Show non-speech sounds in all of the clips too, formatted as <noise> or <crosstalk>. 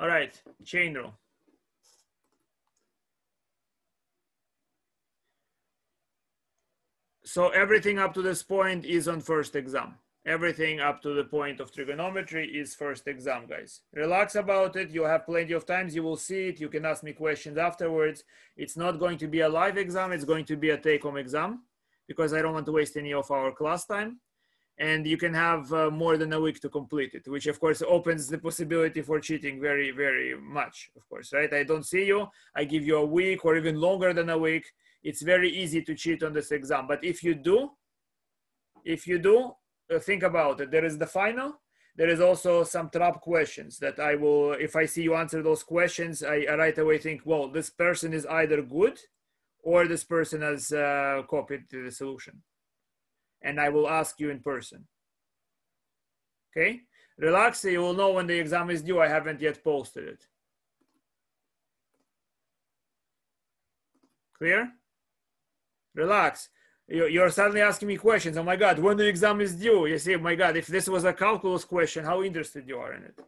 All right, chain rule. So everything up to this point is on first exam. Everything up to the point of trigonometry is first exam, guys. Relax about it. You have plenty of times. You will see it. You can ask me questions afterwards. It's not going to be a live exam. It's going to be a take-home exam because I don't want to waste any of our class time. And you can have uh, more than a week to complete it, which of course opens the possibility for cheating very, very much, of course, right? I don't see you. I give you a week or even longer than a week it's very easy to cheat on this exam. But if you do, if you do, uh, think about it. There is the final. There is also some trap questions that I will, if I see you answer those questions, I, I right away think, well, this person is either good or this person has uh, copied the solution. And I will ask you in person. Okay? Relax, you will know when the exam is due. I haven't yet posted it. Clear? relax. You're suddenly asking me questions. Oh my God, when the exam is due? You see, oh my God, if this was a calculus question, how interested you are in it?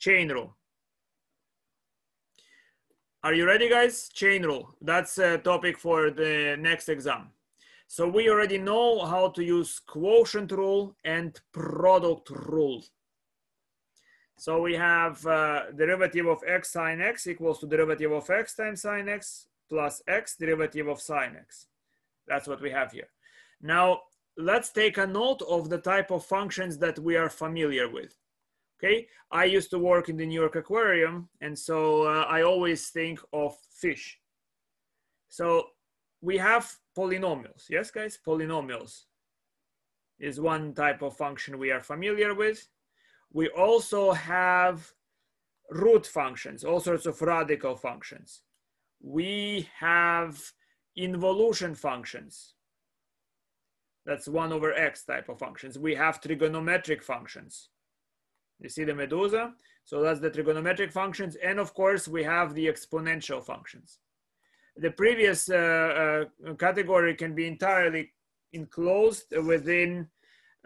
Chain rule. Are you ready, guys? Chain rule. That's a topic for the next exam. So we already know how to use quotient rule and product rule. So we have uh, derivative of x sine x equals to derivative of x times sine x plus x derivative of sine x. That's what we have here. Now, let's take a note of the type of functions that we are familiar with. Okay, I used to work in the New York Aquarium, and so uh, I always think of fish. So we have polynomials. Yes, guys, polynomials is one type of function we are familiar with. We also have root functions, all sorts of radical functions we have involution functions. That's one over x type of functions. We have trigonometric functions. You see the medusa? So that's the trigonometric functions. And of course, we have the exponential functions. The previous uh, uh, category can be entirely enclosed within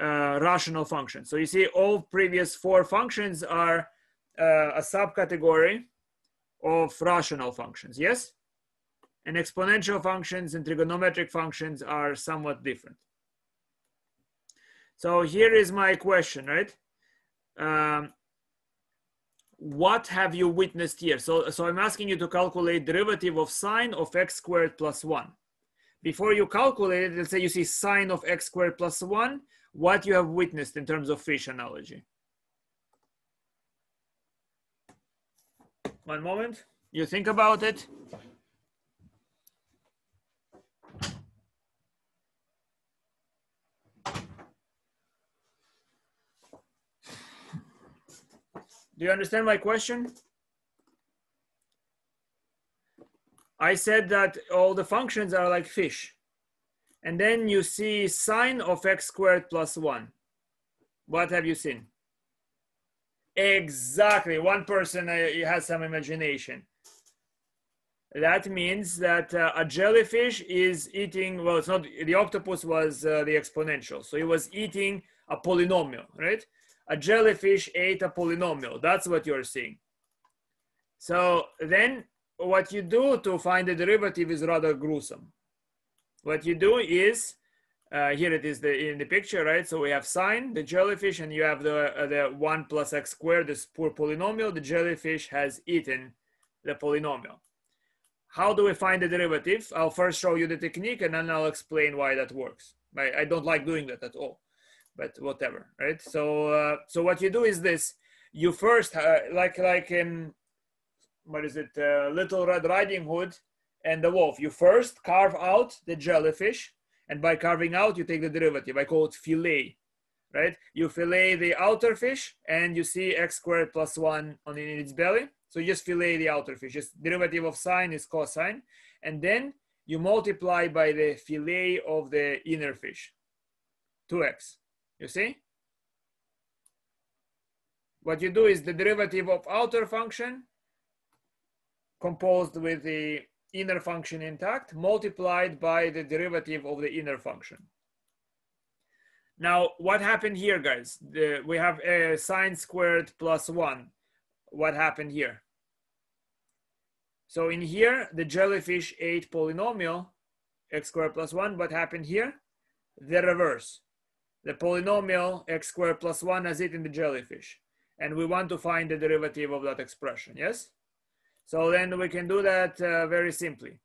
uh, rational functions. So you see all previous four functions are a subcategory of rational functions, yes? And exponential functions and trigonometric functions are somewhat different. So here is my question, right? Um, what have you witnessed here? So, so I'm asking you to calculate derivative of sine of x squared plus one. Before you calculate it, let's say you see sine of x squared plus one, what you have witnessed in terms of fish analogy. One moment. You think about it. Do you understand my question? I said that all the functions are like fish. And then you see sine of x squared plus one. What have you seen? Exactly. One person uh, has some imagination. That means that uh, a jellyfish is eating, well, it's not, the octopus was uh, the exponential. So he was eating a polynomial, right? A jellyfish ate a polynomial. That's what you're seeing. So then what you do to find the derivative is rather gruesome. What you do is uh, here it is the, in the picture, right? So we have sine, the jellyfish, and you have the, uh, the 1 plus x squared, this poor polynomial. The jellyfish has eaten the polynomial. How do we find the derivative? I'll first show you the technique, and then I'll explain why that works. I, I don't like doing that at all, but whatever, right? So, uh, so what you do is this. You first, uh, like, like in, what is it, uh, Little Red Riding Hood and the Wolf, you first carve out the jellyfish, and by carving out, you take the derivative. I call it fillet, right? You fillet the outer fish and you see x squared plus one on in its belly. So you just fillet the outer fish. Just derivative of sine is cosine. And then you multiply by the fillet of the inner fish, 2x. You see? What you do is the derivative of outer function composed with the inner function intact multiplied by the derivative of the inner function. Now, what happened here, guys? The, we have a sine squared plus one. what happened here. So in here, the jellyfish ate polynomial x squared plus 1. What happened here? The reverse. The polynomial x squared plus 1 has eaten the jellyfish. And we want to find the derivative of that expression, yes? So then we can do that uh, very simply.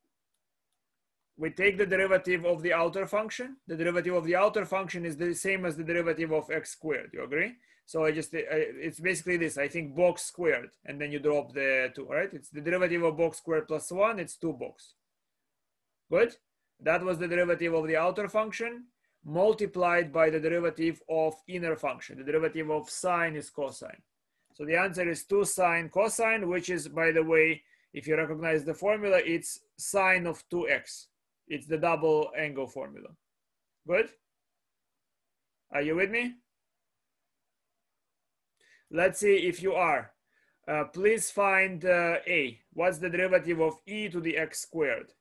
We take the derivative of the outer function. The derivative of the outer function is the same as the derivative of x squared. You agree? So I just, it's basically this, I think box squared, and then you drop the two, right? It's the derivative of box squared plus one, it's two box. Good? That was the derivative of the outer function multiplied by the derivative of inner function. The derivative of sine is cosine. So the answer is 2 sine cosine, which is, by the way, if you recognize the formula, it's sine of 2x. It's the double angle formula. Good? Are you with me? Let's see if you are. Uh, please find uh, a. What's the derivative of e to the x squared?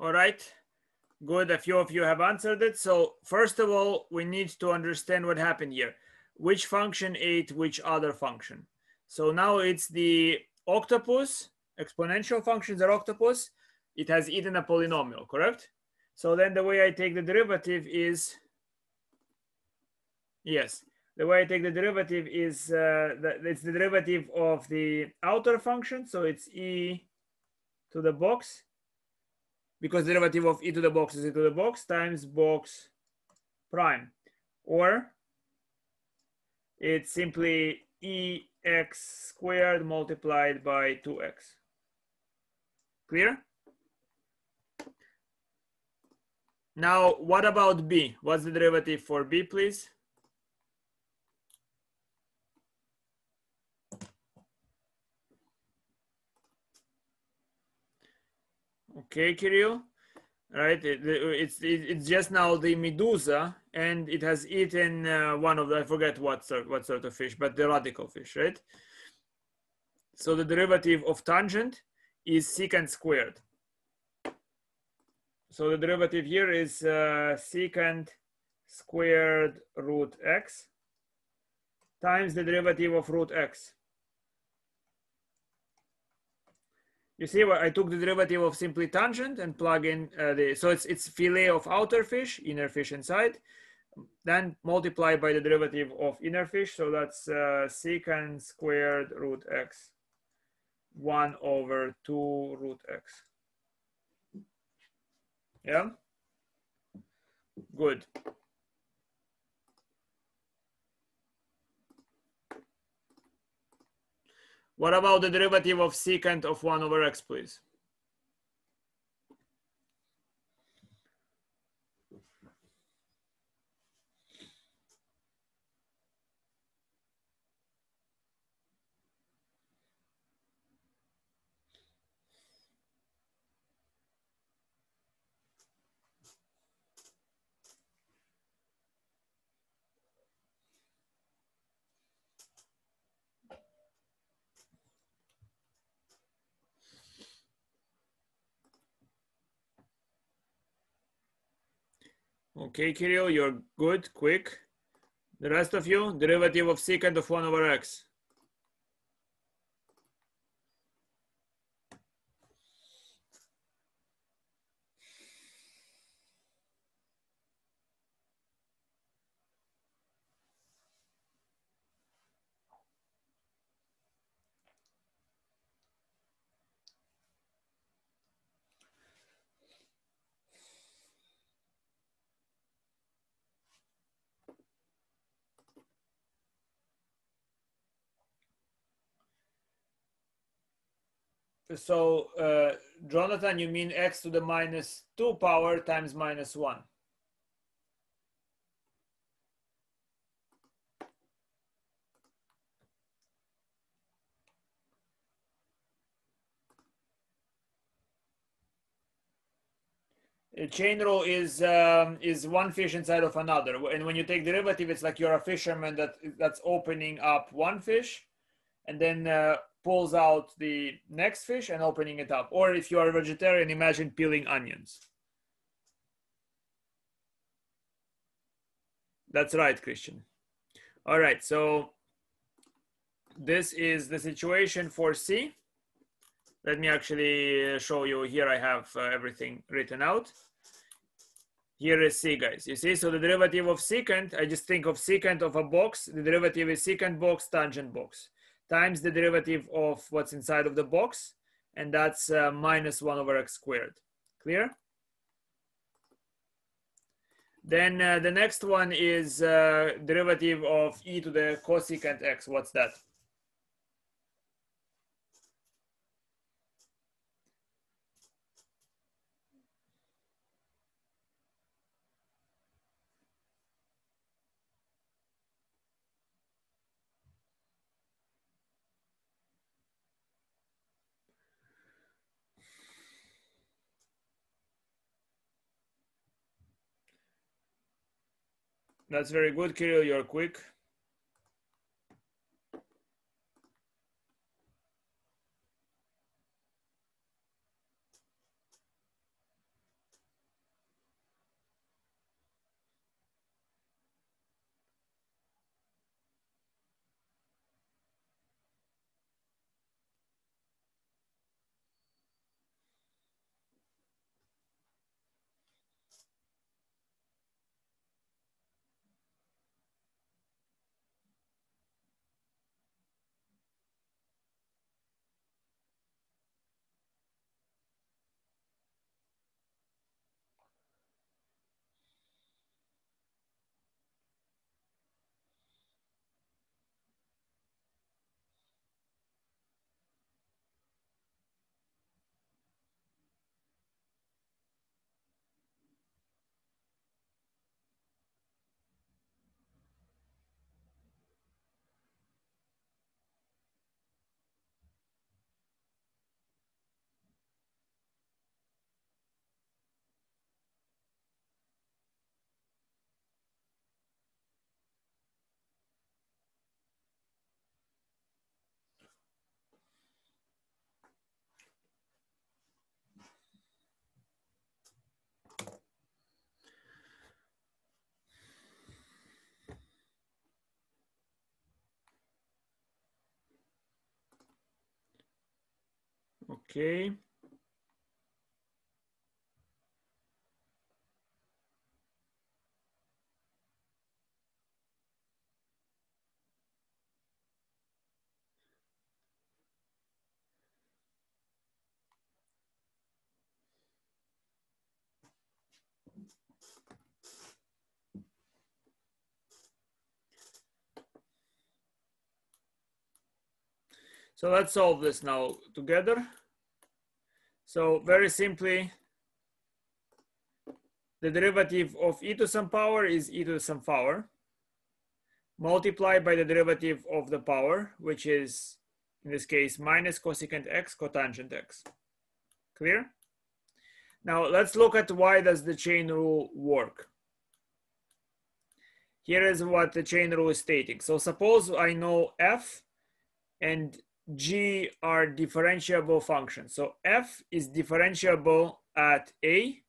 All right, good. A few of you have answered it. So first of all, we need to understand what happened here. Which function ate which other function? So now it's the octopus, exponential functions are octopus. It has eaten a polynomial, correct? So then the way I take the derivative is, yes, the way I take the derivative is, uh, the, it's the derivative of the outer function. So it's e to the box because derivative of e to the box is e to the box times box prime. Or it's simply ex squared multiplied by 2x. Clear? Now, what about b? What's the derivative for b, please? Okay, Kirill. Right, it, it's it, it's just now the medusa, and it has eaten uh, one of the I forget what sort what sort of fish, but the radical fish, right? So the derivative of tangent is secant squared. So the derivative here is uh, secant squared root x times the derivative of root x. You see what I took the derivative of simply tangent and plug in uh, the, so it's, it's fillet of outer fish, inner fish inside, then multiply by the derivative of inner fish. So that's uh, secant squared root x, one over two root x. Yeah, good. What about the derivative of secant of 1 over x, please? Okay, Kirill, you're good, quick. The rest of you, derivative of secant of 1 over x. So, uh, Jonathan, you mean x to the minus 2 power times minus 1. A chain rule is um, is one fish inside of another, and when you take derivative, it's like you're a fisherman that that's opening up one fish, and then uh, pulls out the next fish and opening it up. Or if you are a vegetarian, imagine peeling onions. That's right, Christian. All right, so this is the situation for C. Let me actually show you here. I have uh, everything written out. Here is C, guys. You see, so the derivative of secant, I just think of secant of a box. The derivative is secant box, tangent box times the derivative of what's inside of the box, and that's uh, minus 1 over x squared. Clear? Then uh, the next one is uh, derivative of e to the cosecant x. What's that? That's very good, Kirill. You're quick. Okay. So let's solve this now together. So very simply, the derivative of e to some power is e to some power multiplied by the derivative of the power, which is in this case minus cosecant x cotangent x. Clear? Now let's look at why does the chain rule work. Here is what the chain rule is stating. So suppose I know f and g are differentiable functions. So f is differentiable at a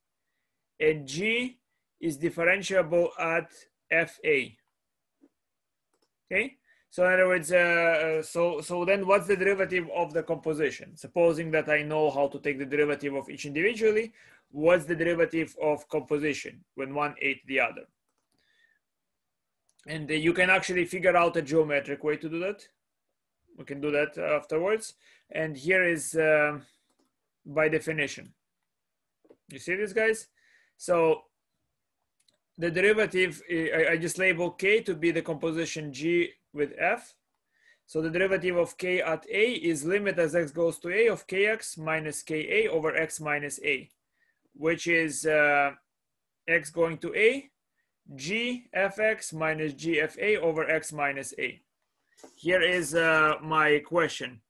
and g is differentiable at fa. Okay, so in other words, uh, so so then what's the derivative of the composition? Supposing that I know how to take the derivative of each individually, what's the derivative of composition when one ate the other? And uh, you can actually figure out a geometric way to do that. We can do that afterwards. And here is uh, by definition. You see this, guys? So the derivative, I, just label k to be the composition g with f. So the derivative of k at a is limit as x goes to a of kx minus ka over x minus a, which is uh, x going to a, g fx minus gfa over x minus a here is uh, my question.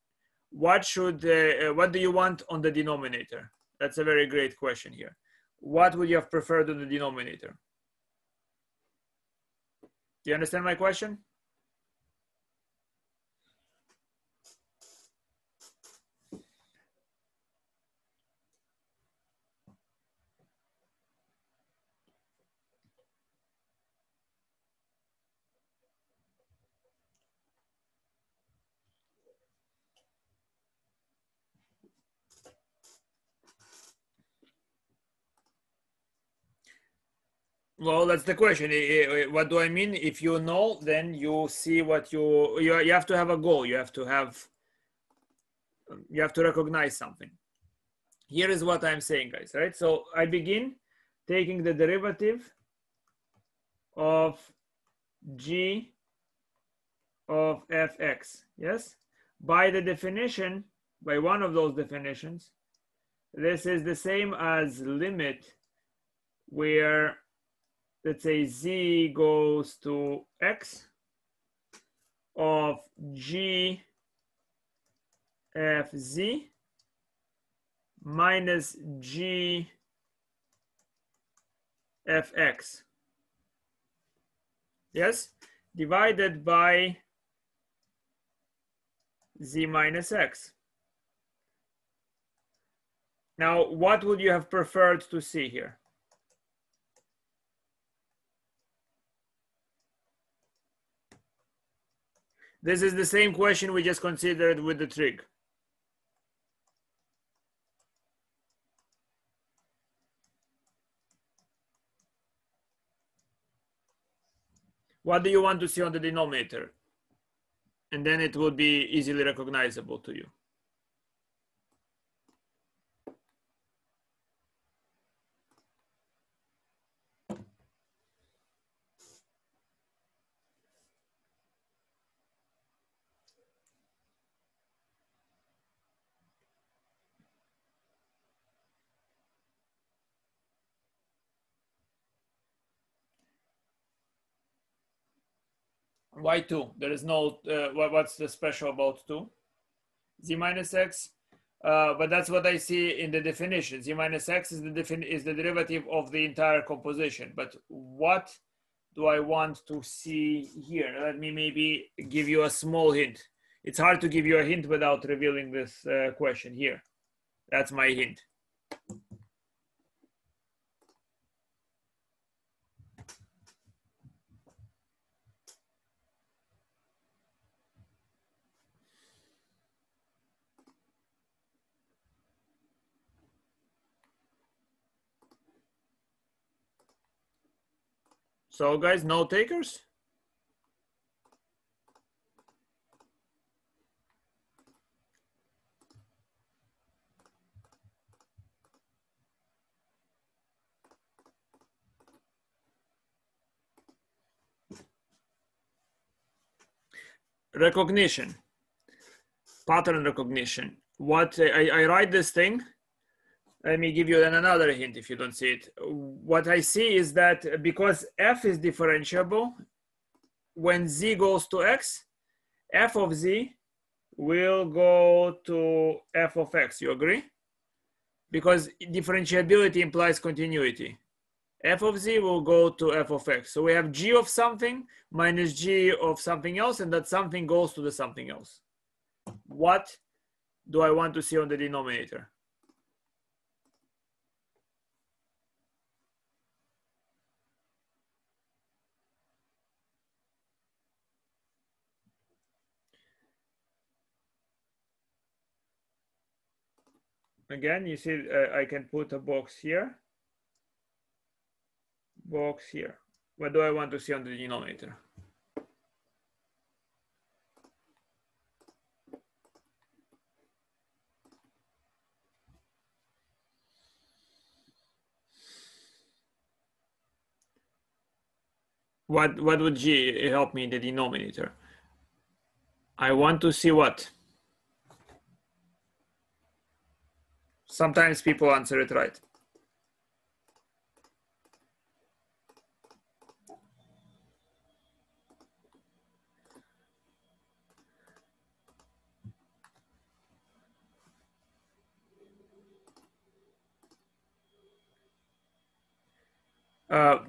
What should, uh, what do you want on the denominator? That's a very great question here. What would you have preferred on the denominator? Do you understand my question? Well, that's the question. What do I mean? If you know, then you see what you, you you have to have a goal. You have to have you have to recognize something. Here is what I'm saying, guys. Right. So I begin taking the derivative of g of fx. Yes. By the definition, by one of those definitions, this is the same as limit where let's say z goes to x of g f z minus g f x. Yes, divided by z minus x. Now, what would you have preferred to see here? This is the same question we just considered with the trig. What do you want to see on the denominator? And then it will be easily recognizable to you. Why 2? There is no, uh, what's the special about 2? Z minus x, uh, but that's what I see in the definition. Z minus x is the, is the derivative of the entire composition. But what do I want to see here? Let me maybe give you a small hint. It's hard to give you a hint without revealing this uh, question here. That's my hint. So guys, no takers? recognition, pattern recognition. What I, I write this thing, let me give you then another hint if you don't see it. What I see is that because f is differentiable, when z goes to x, f of z will go to f of x. You agree? Because differentiability implies continuity f of z will go to f of x. So we have g of something minus g of something else, and that something goes to the something else. What do I want to see on the denominator? Again, you see, uh, I can put a box here box here. What do I want to see on the denominator? What, what would G help me in the denominator? I want to see what? Sometimes people answer it right. Uh,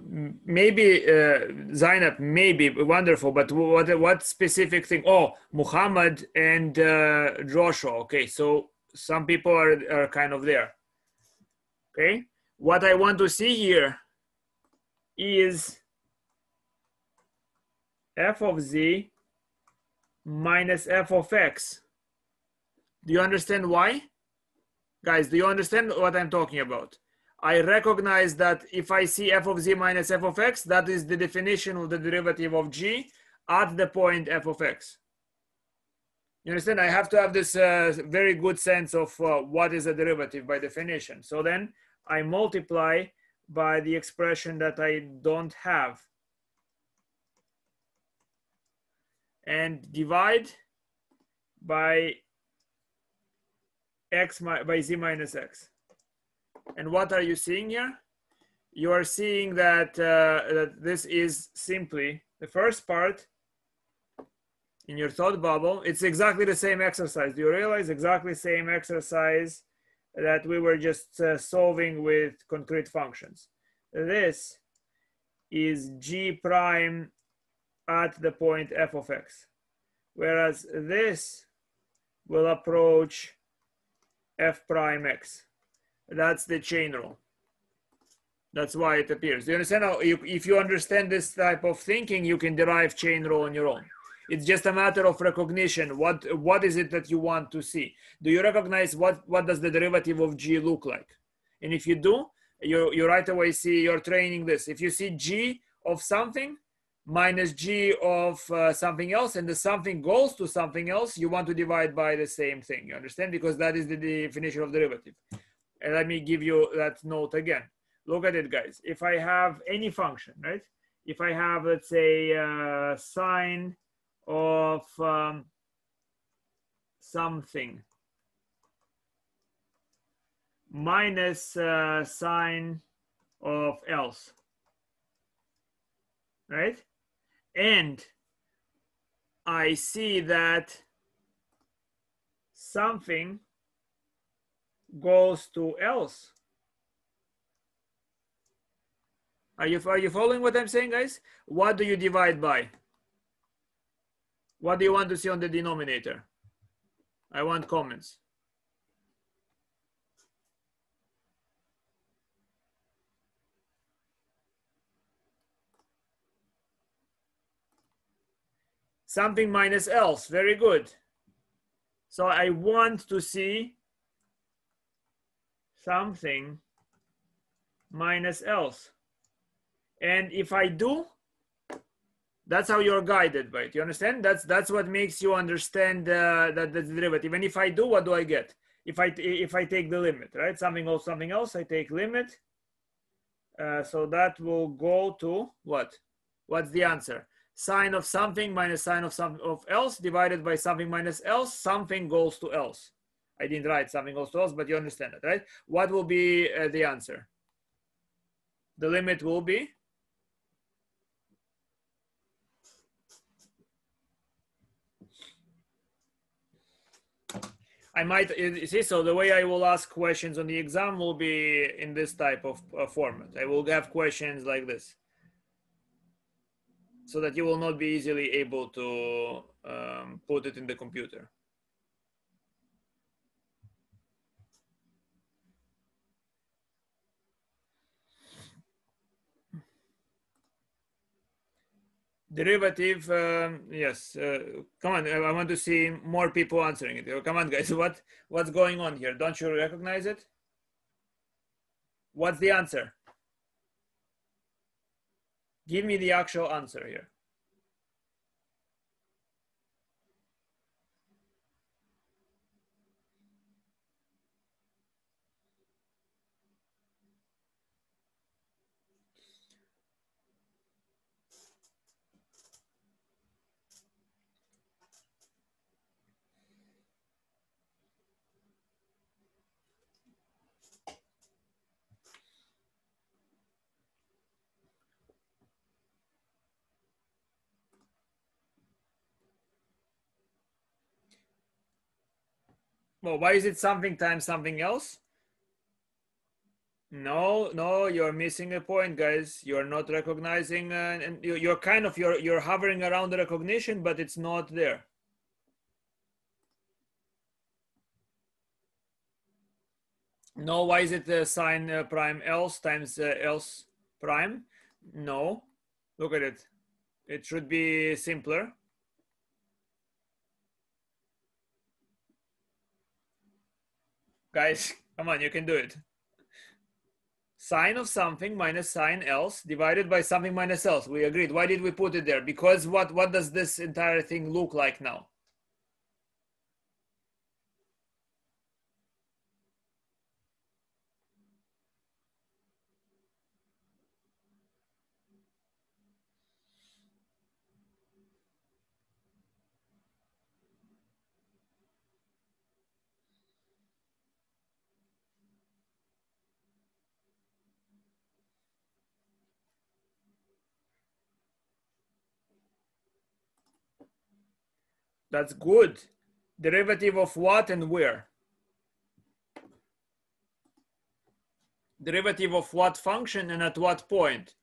maybe uh, Zainab, maybe wonderful, but what what specific thing? Oh, Muhammad and uh, Joshua. Okay, so some people are are kind of there. Okay, what I want to see here is f of z minus f of x. Do you understand why? Guys, do you understand what I'm talking about? I recognize that if I see f of z minus f of x, that is the definition of the derivative of g at the point f of x. You understand? I have to have this uh, very good sense of uh, what is a derivative by definition. So then I multiply by the expression that I don't have and divide by x by z minus x. And what are you seeing here? You are seeing that, uh, that this is simply the first part in your thought bubble. It's exactly the same exercise. Do you realize exactly same exercise that we were just uh, solving with concrete functions? This is g prime at the point f of x, whereas this will approach f prime x. That's the chain rule. That's why it appears. Do you understand how, if you understand this type of thinking, you can derive chain rule on your own. It's just a matter of recognition. What, what is it that you want to see? Do you recognize what, what does the derivative of G look like? And if you do, you, you right away see you're training this. If you see G of something minus G of uh, something else, and the something goes to something else, you want to divide by the same thing. You understand? Because that is the definition of derivative. And let me give you that note again. Look at it, guys. If I have any function, right? If I have, let's say, uh, sine of um, something minus uh, sine of else, right? And I see that something goes to else. Are you, are you following what I'm saying, guys? What do you divide by? What do you want to see on the denominator? I want comments. Something minus else, very good. So I want to see something minus else. And if I do, That's how you're guided by it. You understand? That's that's what makes you understand uh, that the derivative. And if I do, what do I get? If I if I take the limit, right? Something else, something else. I take limit. Uh, so that will go to what? What's the answer? Sine of something minus sine of some of else divided by something minus else. Something goes to else. I didn't write something goes to else, but you understand it, right? What will be uh, the answer? The limit will be I might see. So the way I will ask questions on the exam will be in this type of uh, format. I will have questions like this, so that you will not be easily able to um, put it in the computer. Derivative um, yes uh, come on i want to see more people answering it. Come on guys <laughs> what what's going on here? Don't you recognize it? What's the answer? Give me the actual answer here Well, why is it something times something else? No, no, you're missing a point, guys. You're not recognizing, uh, and you're kind of you're you're hovering around the recognition, but it's not there. No, why is it uh, sine uh, prime else times uh, else prime? No, look at it. It should be simpler. Guys, come on, you can do it. Sine of something minus sine else divided by something minus else. We agreed. Why did we put it there? Because what, what does this entire thing look like now? That's good. Derivative of what and where? Derivative of what function and at what point?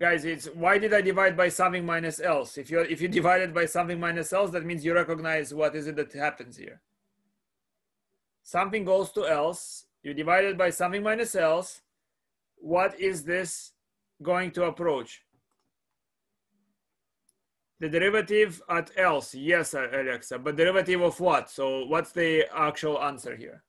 Guys it's why did i divide by something minus else? If you if you divide it by something minus else that means you recognize what is it that happens here. Something goes to else. You divide it by something minus else. What is this going to approach? The derivative at else. Yes alexa but derivative of what? So what's the actual answer here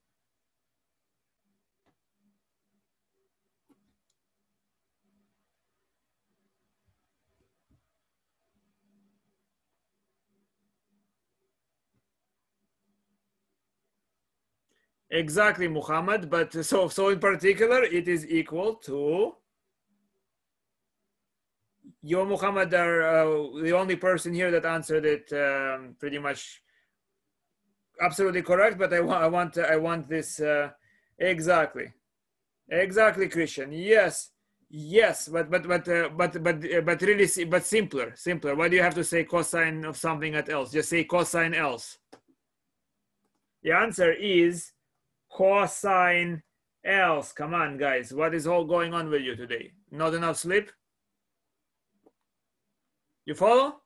Exactly, Muhammad. But <laughs> so, so in particular, it is equal to you, Muhammad, are uh, the only person here that answered it um, pretty much absolutely correct. But I want, I want, I want this uh, exactly, exactly, Christian. Yes, yes, but but but uh, but but uh, but really, but simpler, simpler. Why do you have to say cosine of something at else? Just say cosine else. The answer is cosine else. Come on, guys. What is all going on with you today? Not enough sleep? You follow?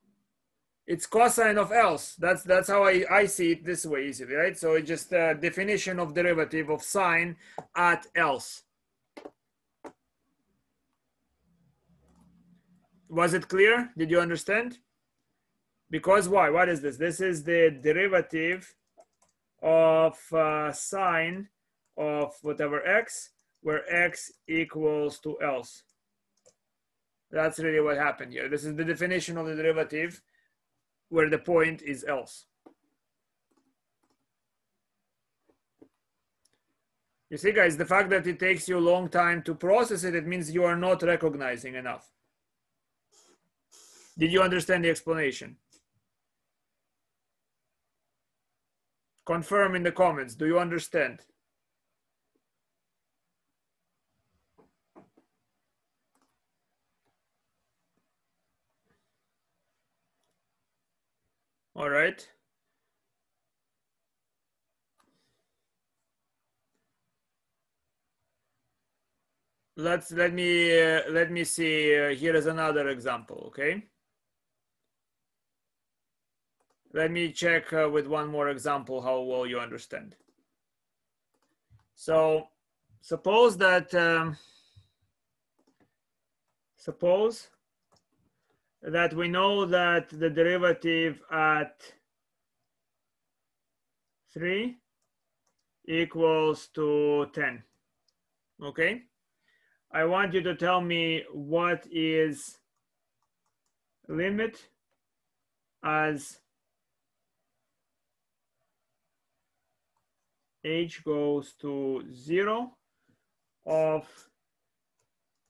It's cosine of else. That's that's how I, I see it this way easily, right? So it's just a definition of derivative of sine at else. Was it clear? Did you understand? Because why? What is this? This is the derivative of uh, sine of whatever x, where x equals to else. That's really what happened here. This is the definition of the derivative where the point is else. You see, guys, the fact that it takes you a long time to process it, it means you are not recognizing enough. Did you understand the explanation? Confirm in the comments. Do you understand? All right. Let's let me uh, let me see. Uh, here is another example. Okay. Let me check uh, with one more example how well you understand. So suppose that um, suppose that we know that the derivative at 3 equals to 10. Okay? I want you to tell me what is limit as h goes to 0 of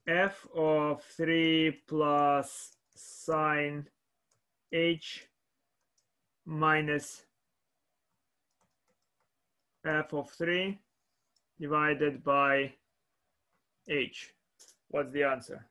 f of 3 plus sine h minus f of 3 divided by h. What's the answer?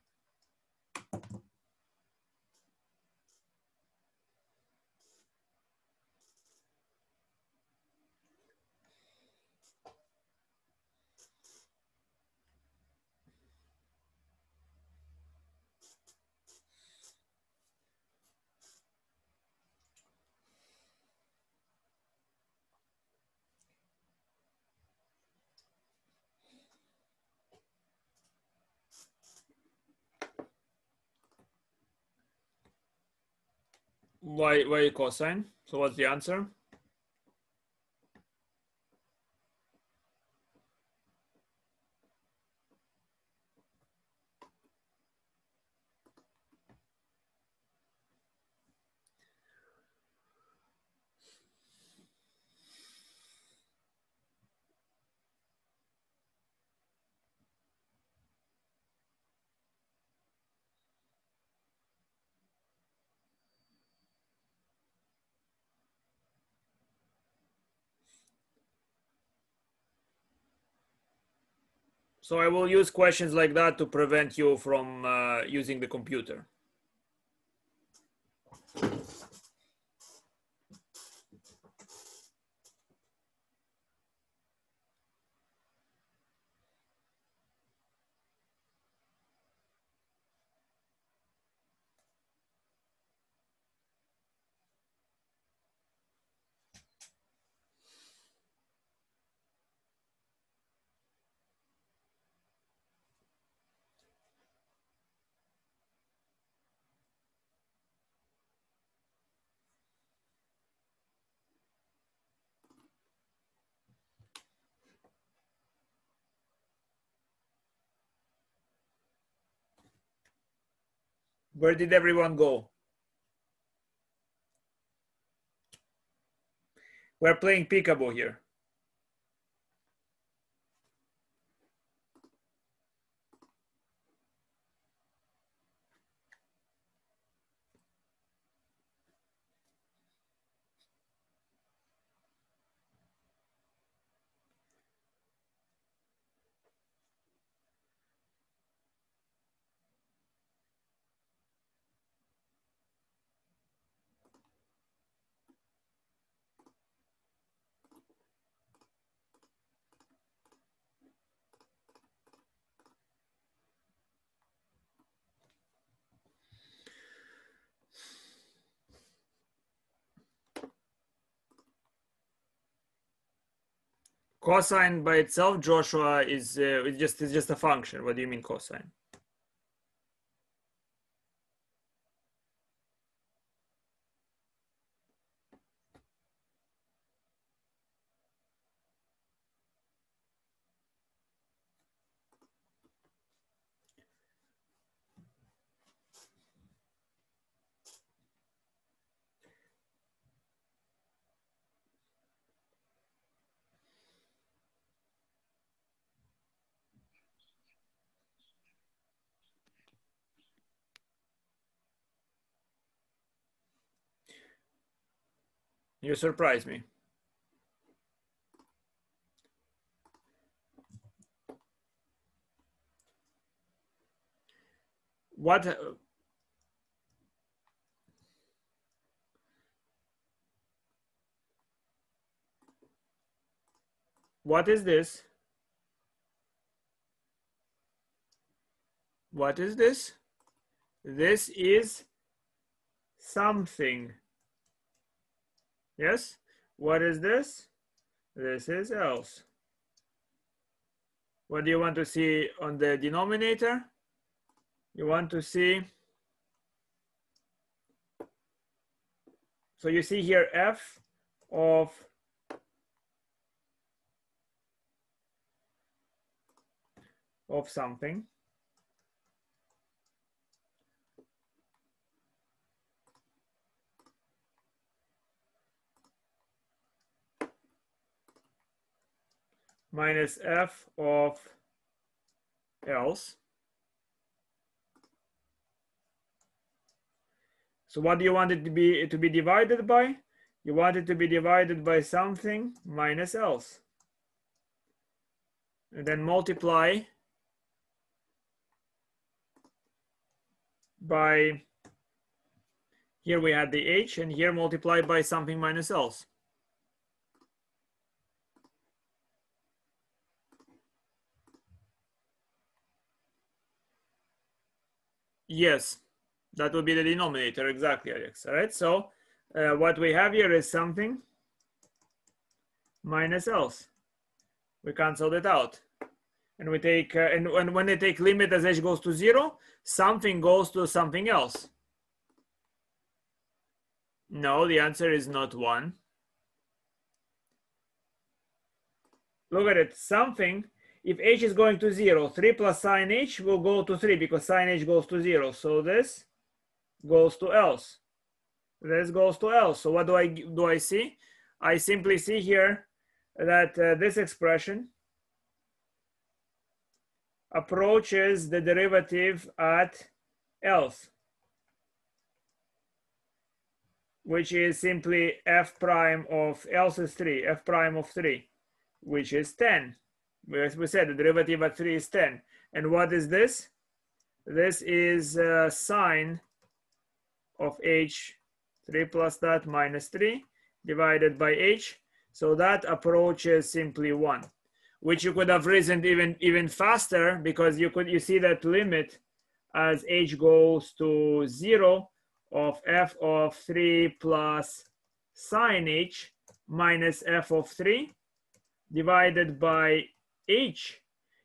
Why, cosine? So what's the answer? So I will use questions like that to prevent you from uh, using the computer. Where did everyone go? We're playing peekaboo here. Cosine by itself, Joshua, is uh, it's just it's just a function. What do you mean cosine? You surprise me. What uh, What is this? What is this? This is something. Yes? What is this? This is else. What do you want to see on the denominator? You want to see, so you see here f of of something. Minus f of else. So what do you want it to be to be divided by? You want it to be divided by something minus else. And then multiply by, here we had the h, and here multiplied by something minus else. Yes, that would be the denominator, exactly, Alex. All right, so uh, what we have here is something minus else. We cancel it out. And we take, uh, and, and when they take limit as h goes to zero, something goes to something else. No, the answer is not one. Look at it, something if h is going to 0, 3 plus sine h will go to 3 because sine h goes to 0. So this goes to else. This goes to else. So what do I do I see? I simply see here that uh, this expression approaches the derivative at else, which is simply f prime of else is 3, f prime of 3, which is 10 as we said, the derivative at 3 is 10. And what is this? This is uh, sine of h, 3 plus that minus 3 divided by h. So that approaches simply 1, which you could have reasoned even, even faster because you could you see that limit as h goes to 0 of f of 3 plus sine h minus f of 3 divided by h.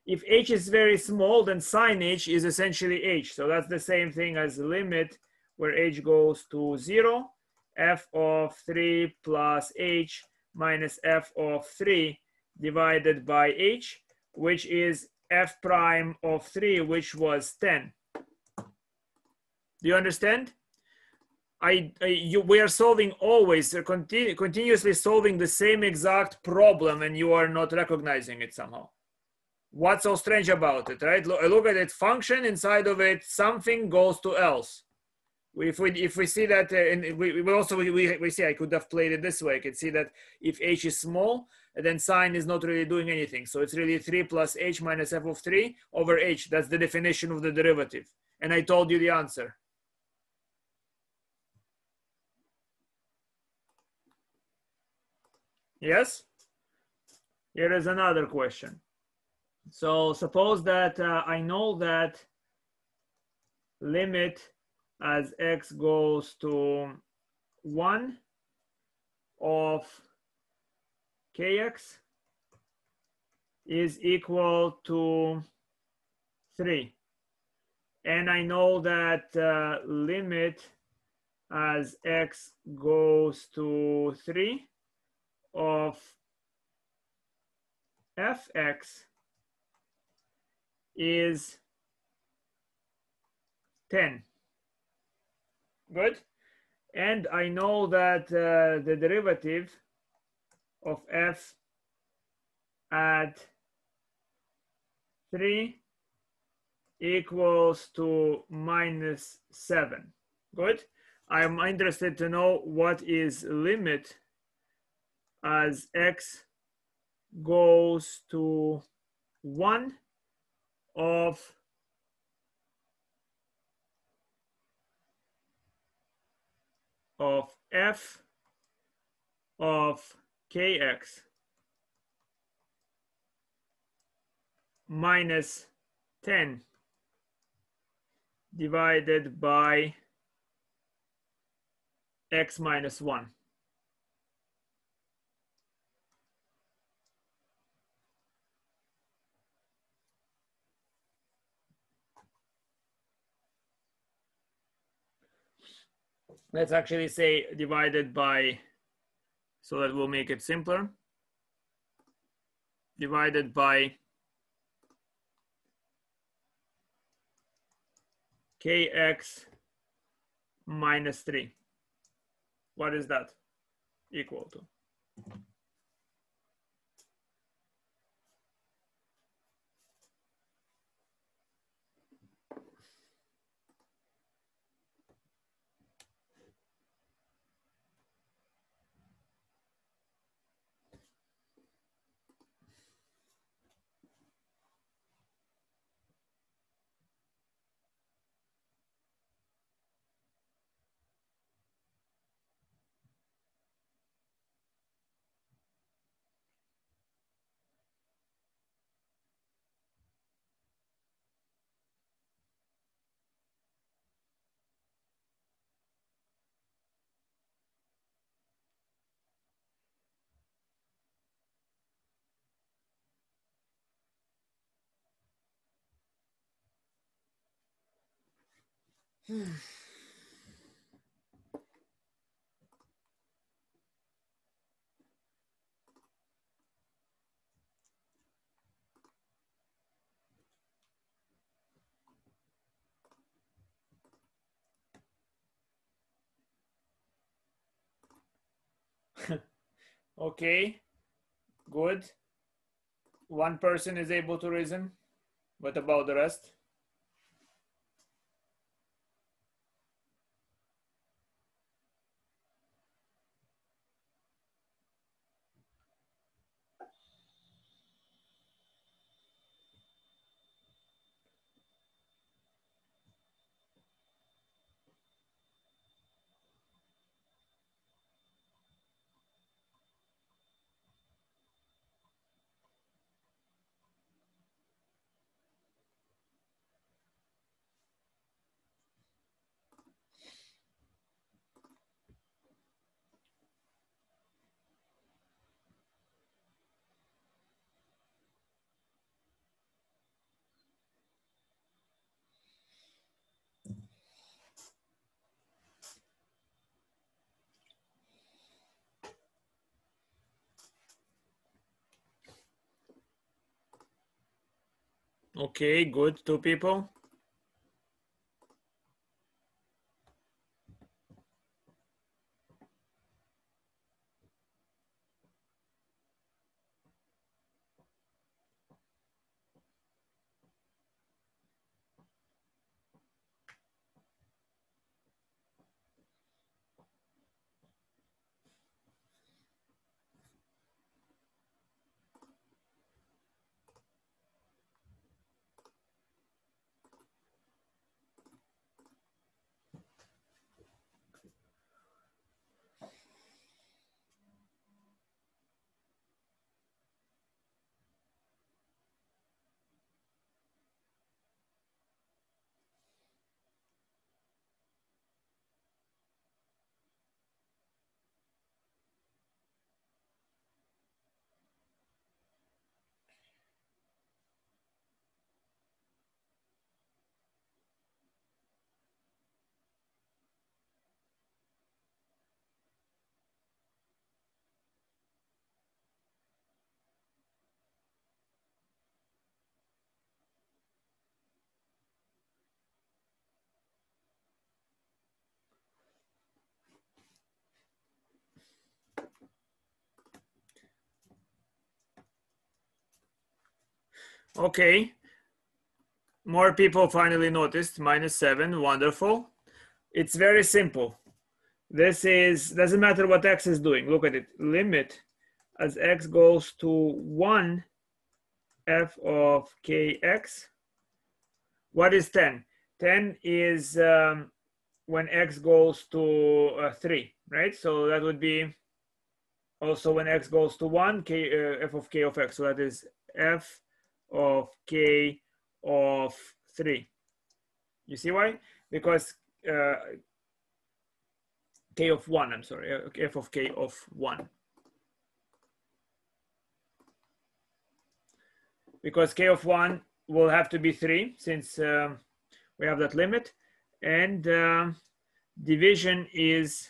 If h is very small, then sine h is essentially h. So that's the same thing as limit where h goes to 0, f of 3 plus h minus f of 3 divided by h, which is f prime of 3, which was 10. Do you understand? I, I you, we are solving always, continu continuously solving the same exact problem and you are not recognizing it somehow what's so strange about it, right? Look, at it, function inside of it, something goes to else. If we if we see that, uh, and we, we also we, we see I could have played it this way. I could see that if h is small, then sine is not really doing anything. So it's really three plus h minus f of three over h. That's the definition of the derivative. And I told you the answer. Yes? Here is another question. So suppose that uh, I know that limit as x goes to 1 of kx is equal to 3. And I know that uh, limit as x goes to 3 of fx is 10. Good. And I know that uh, the derivative of f at 3 equals to minus 7. Good. I'm interested to know what is limit as x goes to 1 of of f of kx minus 10 divided by x minus 1. Let's actually say divided by, so that will make it simpler. Divided by kx minus 3. What is that equal to? <sighs> okay, good. One person is able to reason. What about the rest? Okay, good. Two people. Okay. More people finally noticed minus seven. Wonderful. It's very simple. This is, doesn't matter what x is doing. Look at it. Limit as x goes to 1 f of kx. What is 10? 10 is um, when x goes to uh, 3, right? So that would be also when x goes to 1, k, uh, f of k of x. So that is f of k of 3. You see why? Because uh, k of 1, I'm sorry, f of k of 1. Because k of 1 will have to be 3 since um, we have that limit. And uh, division is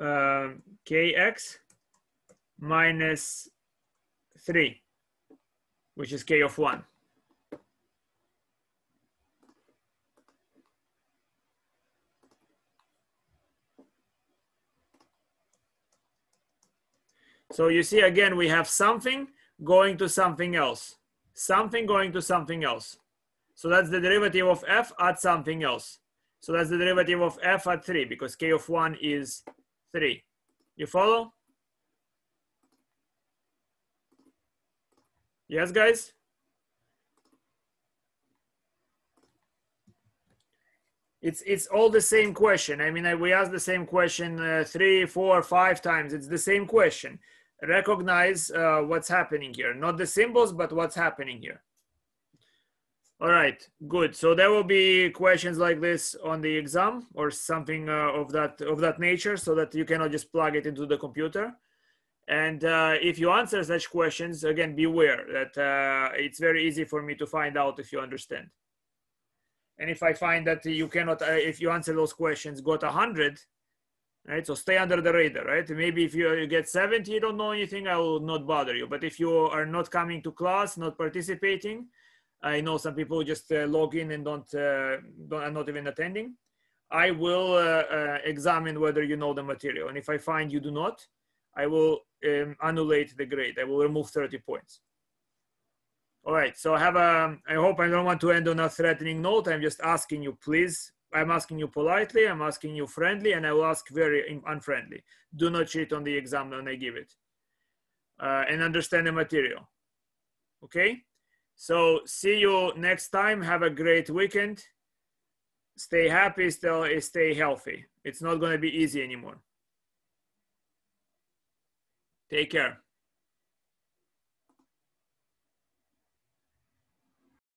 uh, kx minus 3, which is k of 1. So you see, again, we have something going to something else, something going to something else. So that's the derivative of f at something else. So that's the derivative of f at 3 because k of 1 is 3. You follow? Yes, guys? It's, it's all the same question. I mean, we asked the same question uh, three, four, five times. It's the same question recognize uh, what's happening here. Not the symbols, but what's happening here. All right, good. So there will be questions like this on the exam or something uh, of that of that nature, so that you cannot just plug it into the computer. And uh, if you answer such questions, again, beware that uh, it's very easy for me to find out if you understand. And if I find that you cannot, uh, if you answer those questions, got a hundred, right? So stay under the radar, right? Maybe if you, you get 70, you don't know anything, I will not bother you. But if you are not coming to class, not participating, I know some people just uh, log in and don't, uh, don't, are not even attending. I will uh, examine whether you know the material. And if I find you do not, I will um, annulate the grade. I will remove 30 points. All right, so I have a, I hope I don't want to end on a threatening note. I'm just asking you, please I'm asking you politely, I'm asking you friendly, and I will ask very unfriendly. Do not cheat on the exam when I give it. Uh, and understand the material. Okay? So see you next time. Have a great weekend. Stay happy, stay, stay healthy. It's not going to be easy anymore. Take care.